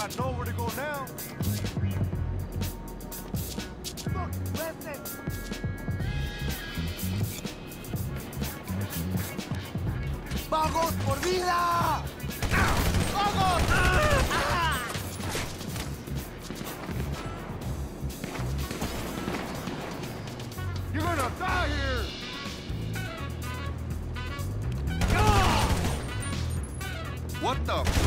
got nowhere to go now. Look, listen. ¡Vamos por vida! You're gonna die here! What the?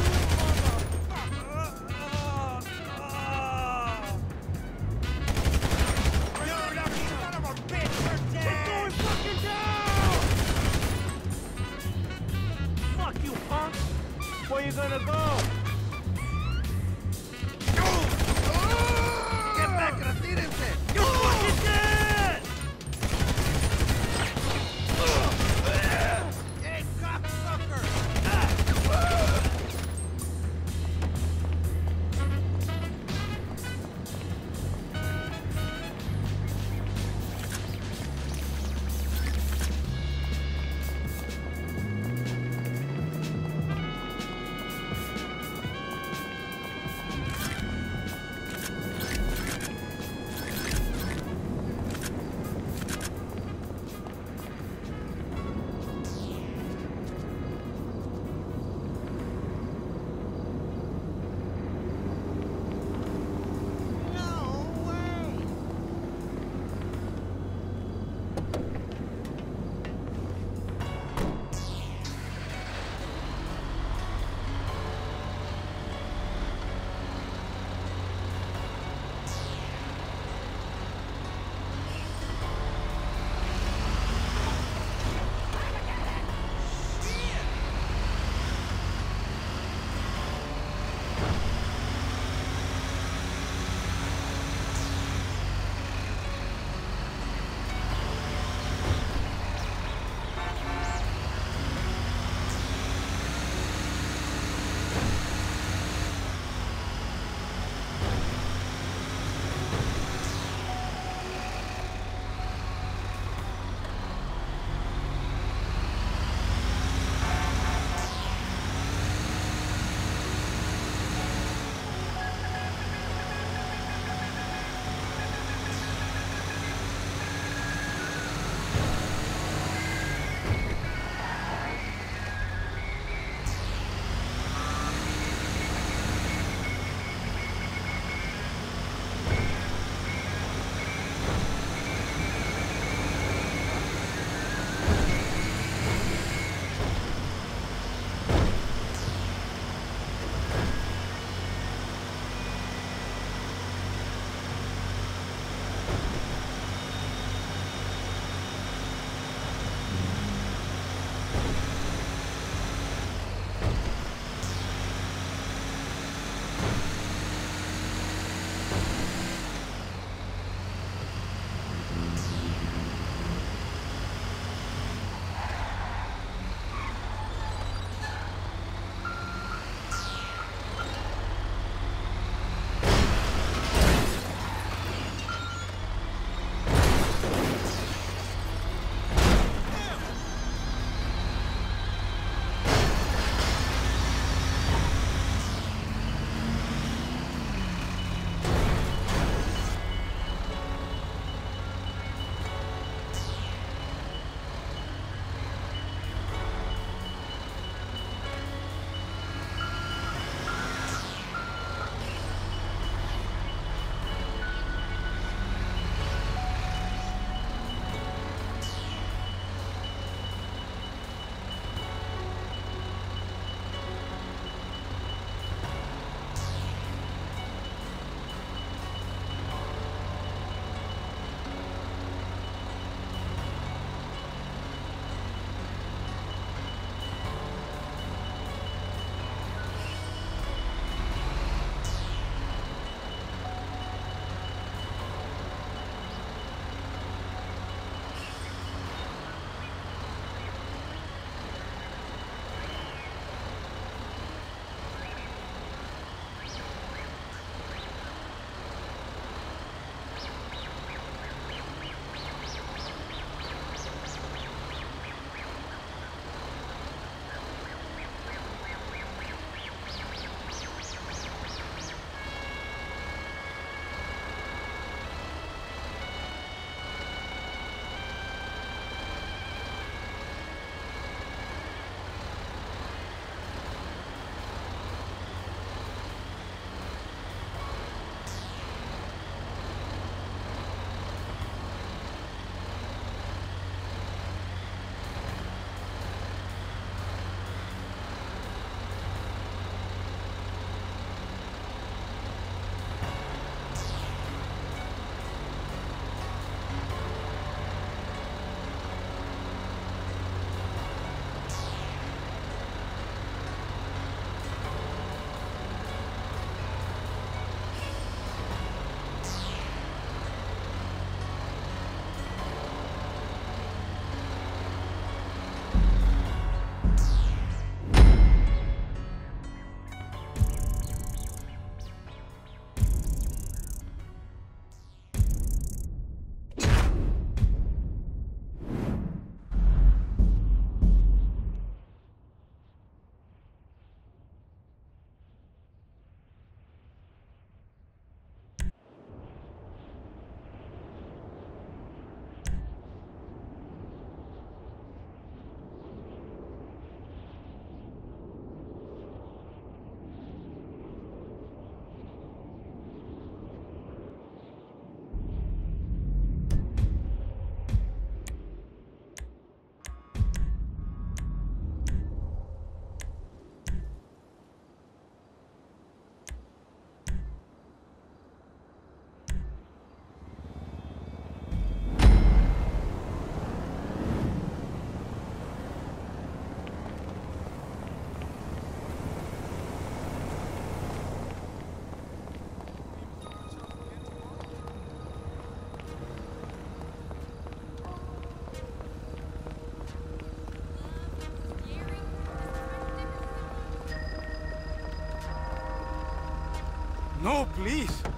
No, please.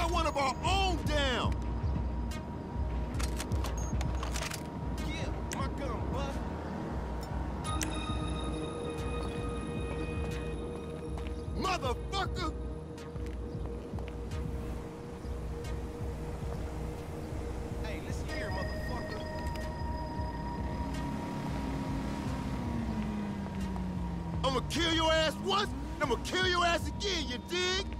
Got one of our own down! Motherfucker! Hey, listen here, motherfucker. I'ma kill your ass once, and I'ma kill your ass again, you dig?